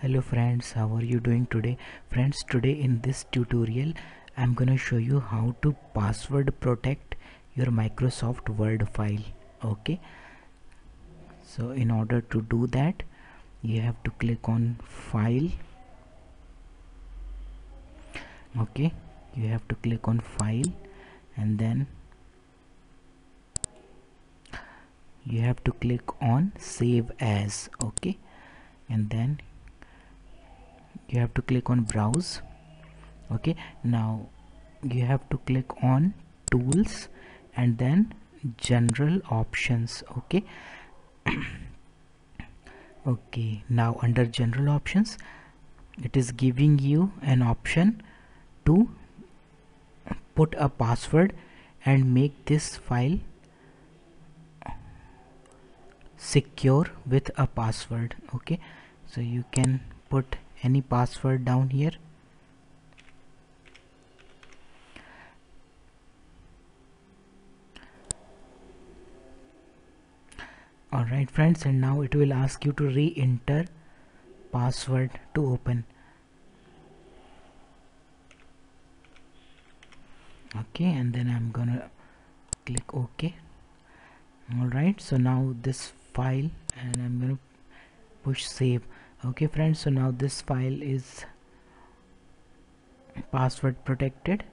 hello friends how are you doing today? Friends today in this tutorial I'm gonna show you how to password protect your Microsoft Word file okay? So in order to do that you have to click on file okay? You have to click on file and then you have to click on save as okay? And then you have to click on browse okay? Now you have to click on tools and then general options okay? Okay now under general options it is giving you an option to put a password and make this file secure with a password okay? So you can put any password down here? Alright friends and now it will ask you to re-enter password to open. Okay and then I'm gonna click OK. Alright so now this file and I'm gonna push save okay friends so now this file is password protected